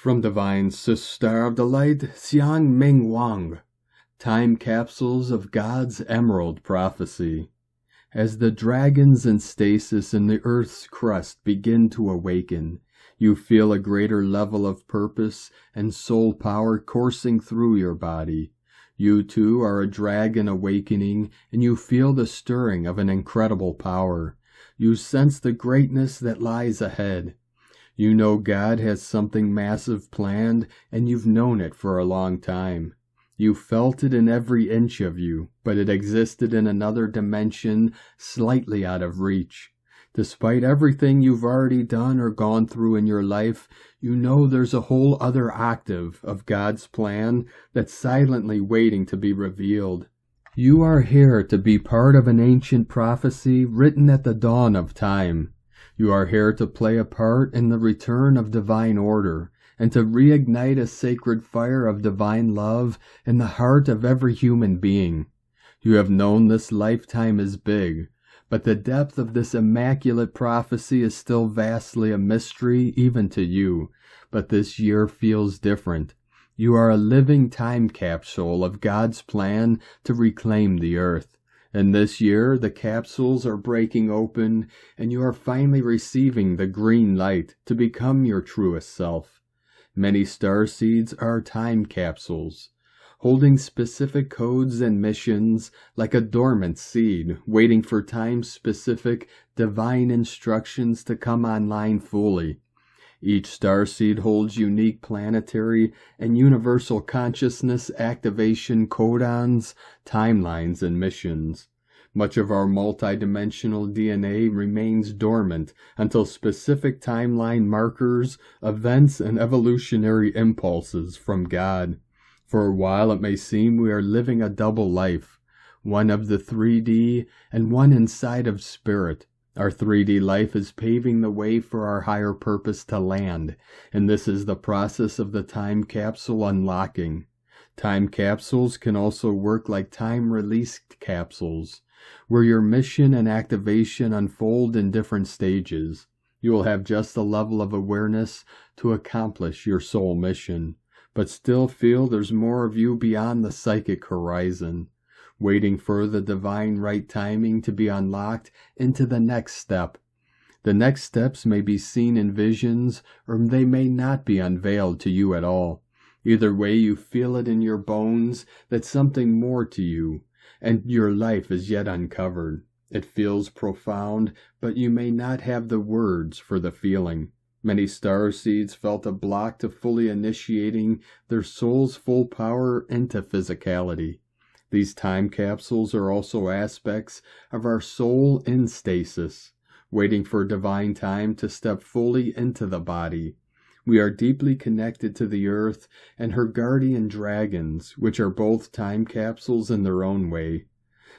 From Divine Sister of the Light, Xiang Ming Wang. Time Capsules of God's Emerald Prophecy. As the dragons in stasis in the earth's crust begin to awaken, you feel a greater level of purpose and soul power coursing through your body. You too are a dragon awakening, and you feel the stirring of an incredible power. You sense the greatness that lies ahead. You know God has something massive planned, and you've known it for a long time. You felt it in every inch of you, but it existed in another dimension slightly out of reach. Despite everything you've already done or gone through in your life, you know there's a whole other octave of God's plan that's silently waiting to be revealed. You are here to be part of an ancient prophecy written at the dawn of time. You are here to play a part in the return of divine order and to reignite a sacred fire of divine love in the heart of every human being. You have known this lifetime is big, but the depth of this immaculate prophecy is still vastly a mystery even to you. But this year feels different. You are a living time capsule of God's plan to reclaim the earth. And this year, the capsules are breaking open, and you are finally receiving the green light to become your truest self. Many star seeds are time capsules, holding specific codes and missions like a dormant seed, waiting for time specific divine instructions to come online fully. Each star seed holds unique planetary and universal consciousness activation codons, timelines, and missions. Much of our multidimensional DNA remains dormant until specific timeline markers, events, and evolutionary impulses from God. For a while it may seem we are living a double life, one of the 3D and one inside of spirit. Our 3D life is paving the way for our higher purpose to land, and this is the process of the time capsule unlocking. Time capsules can also work like time released capsules where your mission and activation unfold in different stages. You will have just the level of awareness to accomplish your soul mission, but still feel there's more of you beyond the psychic horizon, waiting for the divine right timing to be unlocked into the next step. The next steps may be seen in visions, or they may not be unveiled to you at all. Either way, you feel it in your bones that something more to you, and your life is yet uncovered. It feels profound, but you may not have the words for the feeling. Many star seeds felt a block to fully initiating their soul's full power into physicality. These time capsules are also aspects of our soul in stasis, waiting for divine time to step fully into the body. We are deeply connected to the earth and her guardian dragons, which are both time capsules in their own way.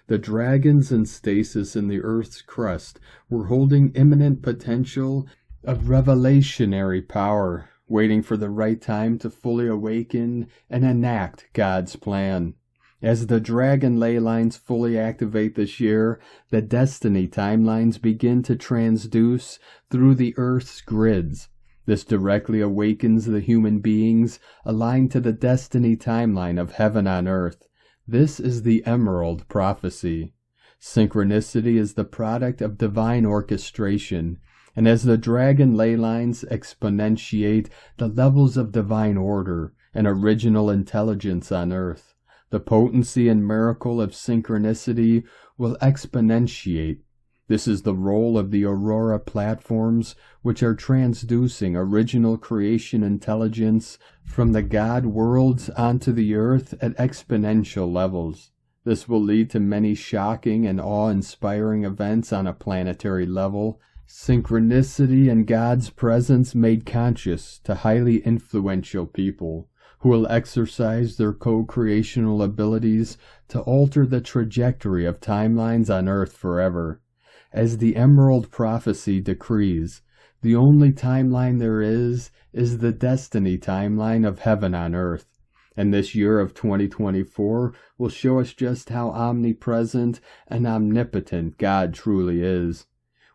The dragons in stasis in the earth's crust were holding imminent potential of revelationary power, waiting for the right time to fully awaken and enact God's plan. As the dragon ley lines fully activate this year, the destiny timelines begin to transduce through the earth's grids. This directly awakens the human beings aligned to the destiny timeline of heaven on earth. This is the Emerald Prophecy. Synchronicity is the product of divine orchestration, and as the dragon ley lines exponentiate the levels of divine order and original intelligence on earth, the potency and miracle of synchronicity will exponentiate. This is the role of the Aurora platforms, which are transducing original creation intelligence from the God worlds onto the earth at exponential levels. This will lead to many shocking and awe-inspiring events on a planetary level, synchronicity and God's presence made conscious to highly influential people who will exercise their co-creational abilities to alter the trajectory of timelines on Earth forever. As the Emerald Prophecy decrees, the only timeline there is is the destiny timeline of heaven on earth. And this year of 2024 will show us just how omnipresent and omnipotent God truly is.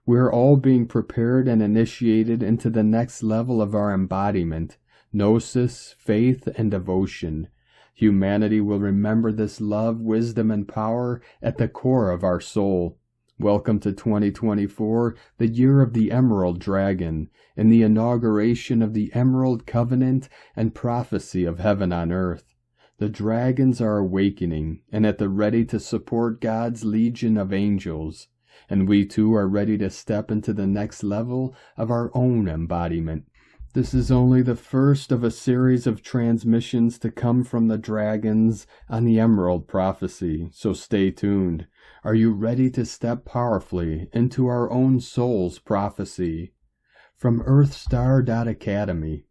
We're all being prepared and initiated into the next level of our embodiment, Gnosis, faith, and devotion. Humanity will remember this love, wisdom, and power at the core of our soul. Welcome to 2024, the year of the Emerald Dragon, and the inauguration of the Emerald Covenant and prophecy of heaven on earth. The dragons are awakening and at the ready to support God's legion of angels, and we too are ready to step into the next level of our own embodiment. This is only the first of a series of transmissions to come from the dragons on the Emerald Prophecy, so stay tuned. Are you ready to step powerfully into our own soul's prophecy? From Earthstar Academy,